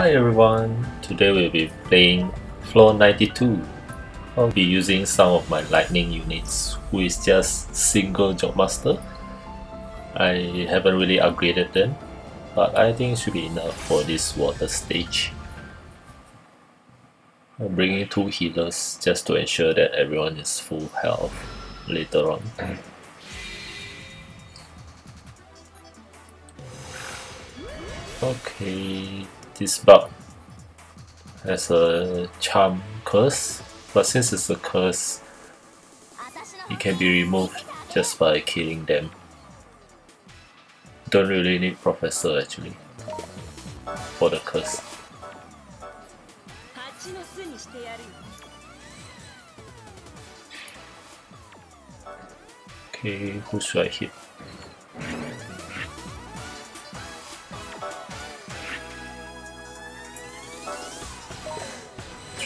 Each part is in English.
Hi everyone, today we'll be playing Floor 92. I'll be using some of my lightning units who is just single job master. I haven't really upgraded them, but I think it should be enough for this water stage. I'm bringing two healers just to ensure that everyone is full health later on. Okay, this bug has a charm curse, but since it's a curse, it can be removed just by killing them. Don't really need Professor actually for the curse. Okay, who should I hit?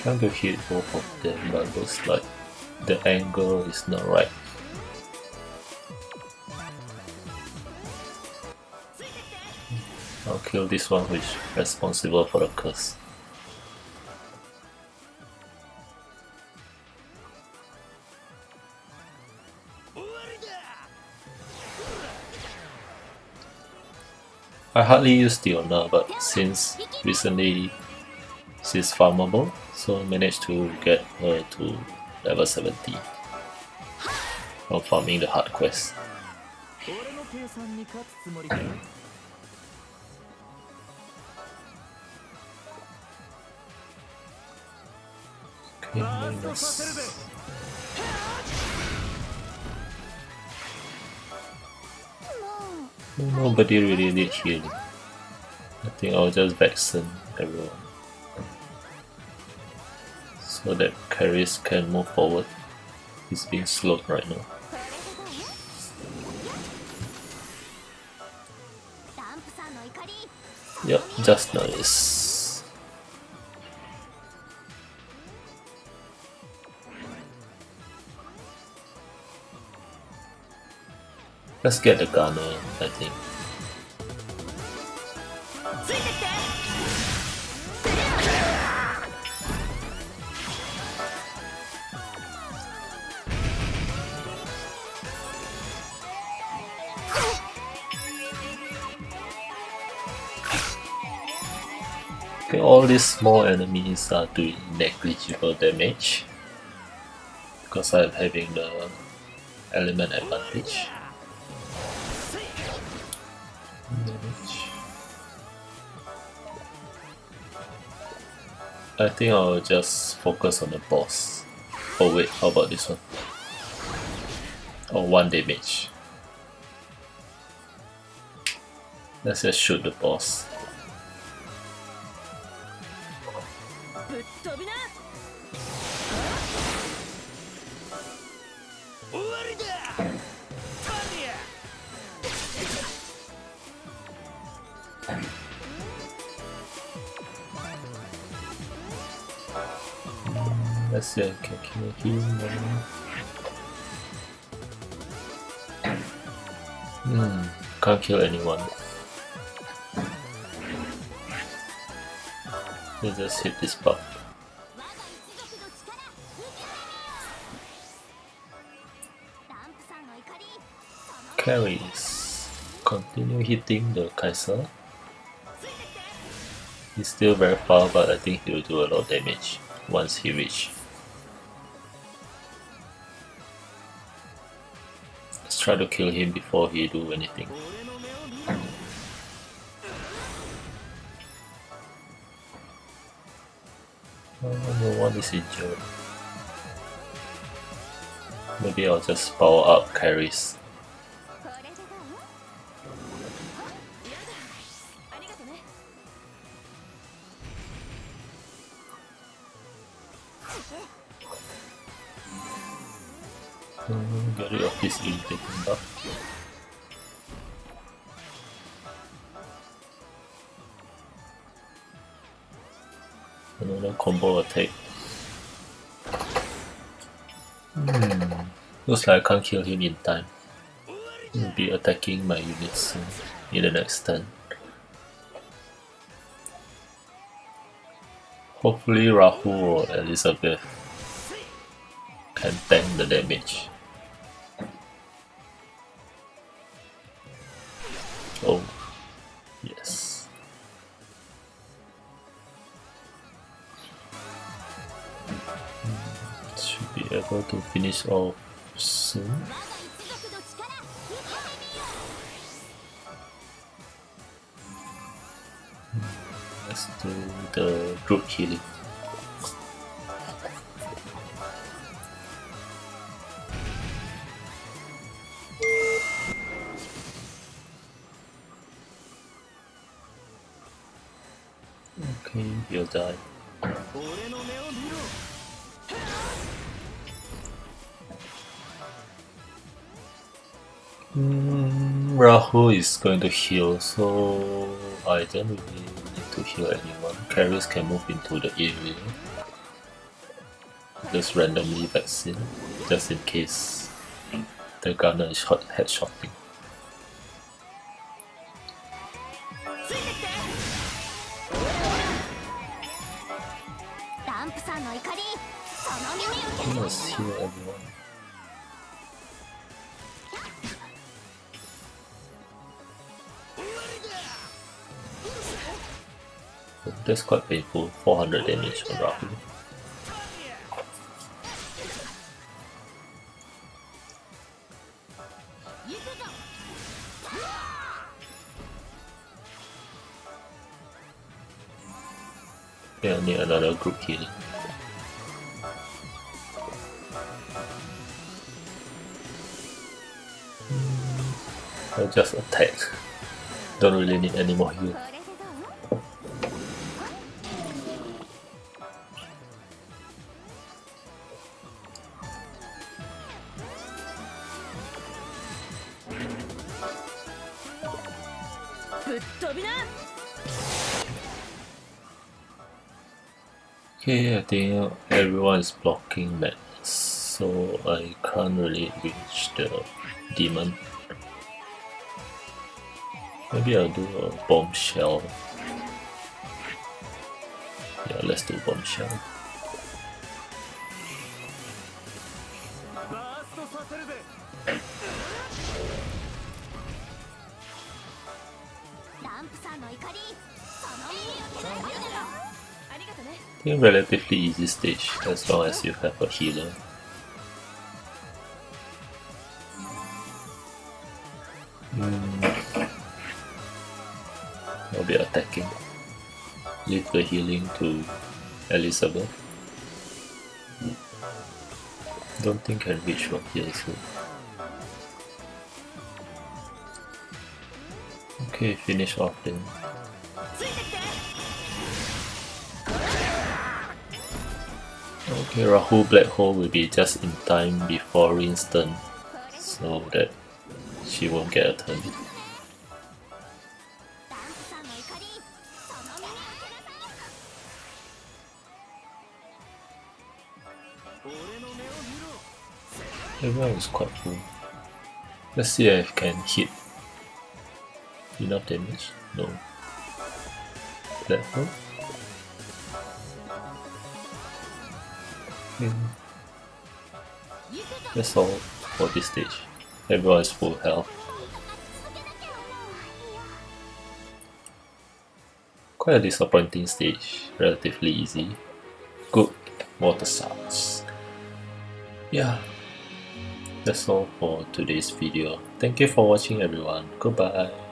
Trying to hit both of them but looks like the angle is not right. I'll kill this one which is responsible for the curse. I hardly use the Diona but since recently she's farmable so managed to get her to level 70 from farming the hard quest. Nobody really need healing. I think I'll just vaccine everyone so that Caris can move forward. He's being slowed right now. Yep, just nice. Let's get the gunner, I think. Okay, all these small enemies are doing negligible damage because I'm having the element advantage. I think I'll just focus on the boss. Oh wait, how about this one? Oh, one damage. Let's just shoot the boss. Let's see, I can kill him. Hmm, can't kill anyone. Let's just hit this buff. Caris. Continue hitting the Kaiser. He's still very far, but I think he'll do a lot of damage once he reach. Let's try to kill him before he do anything. Oh, no one is injured. Maybe I'll just power up Caris. Another combo attack. Hmm. Looks like I can't kill him in time. He'll be attacking my units soon in the next turn. Hopefully Rahul or Elizabeth can tank the damage. Oh, yes. Should be able to finish off soon. Hmm, let's do the group healing. Okay, you'll die. Mm, Rahul is going to heal, so I don't really need to heal anyone. Caris can move into the area. Just randomly vaccine, just in case the gunner is hot headshotting. Let's heal everyone. That's quite painful, 400 damage Rahul. Yeah, I need another group healing. I just attack. Don't really need any more heal. Okay, I think everyone is blocking Madness, so I can't really reach the demon. Maybe I'll do a bombshell. Yeah, let's do bombshell. Think relatively easy stage as long as you have a healer. Mm. I'll be attacking. Leave the healing to Elizabeth. Don't think I reach from here soon. Okay, finish off then. Okay, Rahul Black Hole will be just in time before Rin's turn, so that she won't get a turn. Everyone is quite full. Let's see if I can hit enough damage. No. Hole? Hmm. That's all for this stage. Everyone is full health. Quite a disappointing stage, relatively easy. Good water sounds. Yeah, that's all for today's video. Thank you for watching everyone. Goodbye.